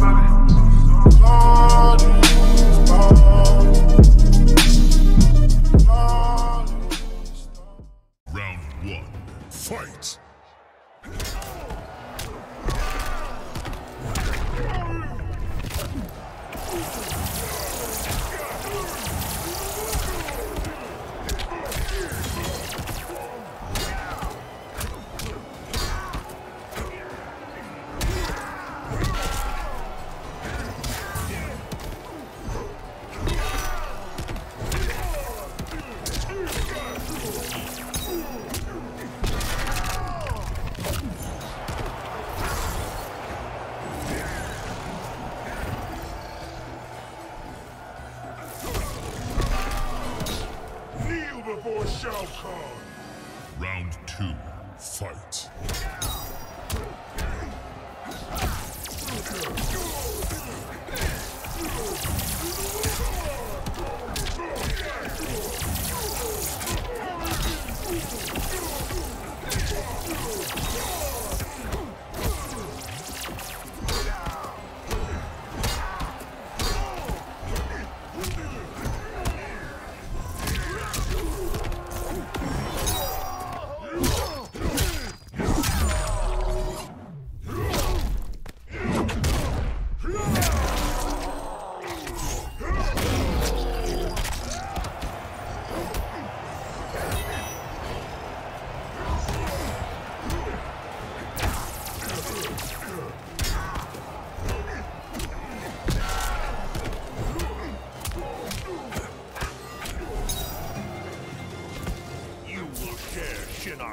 Round before Shao Kahn! Round two, fight!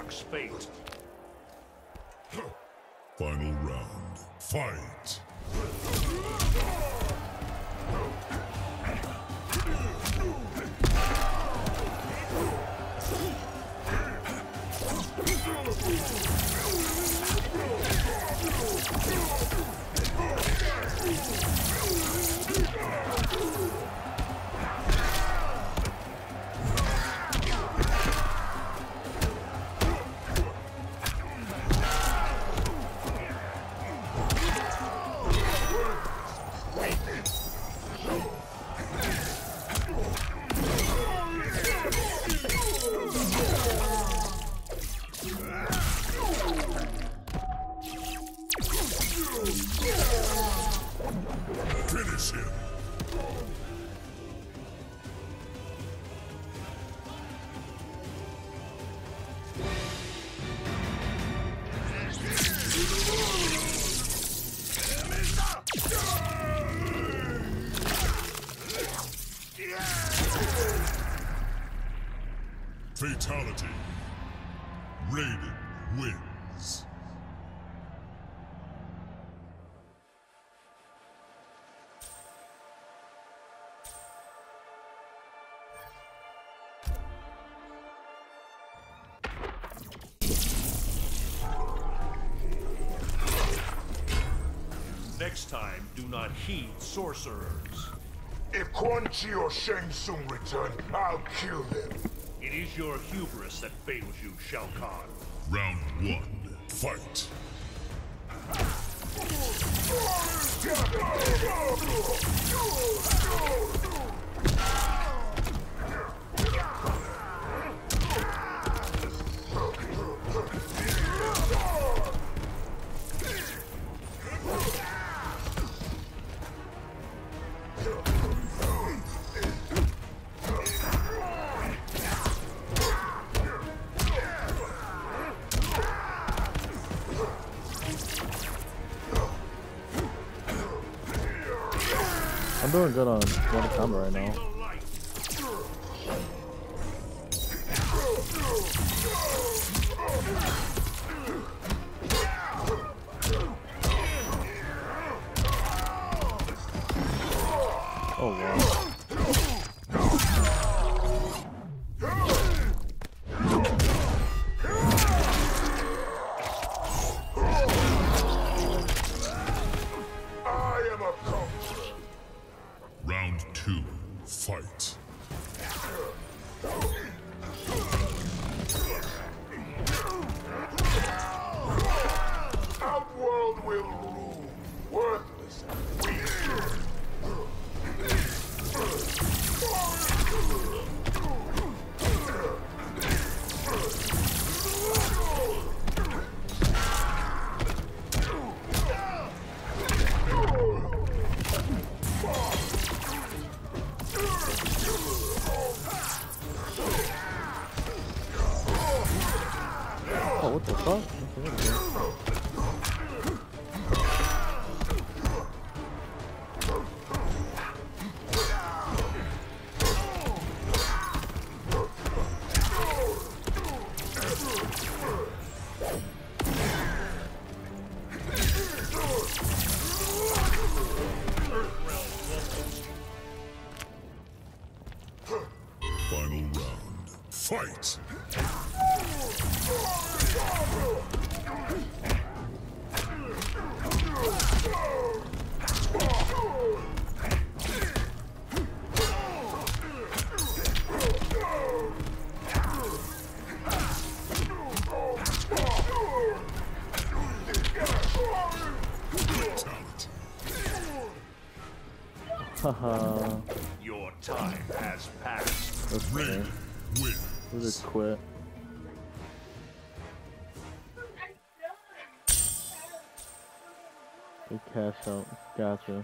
Shinnok's fate. Final round, fight! Fatality. Raiden wins. Next time, do not heed sorcerers. If Quan Chi or Shang Tsung return, I'll kill them. It is your hubris that fails you, Shao Kahn. Round one, fight! Doing good on Mortal Kombat right now. Oh wow. Two, fight! The fuck? Final round. Fight! Haha. Your time has passed. That's. Raiden. We'll just quit. Big cash out. Gotcha.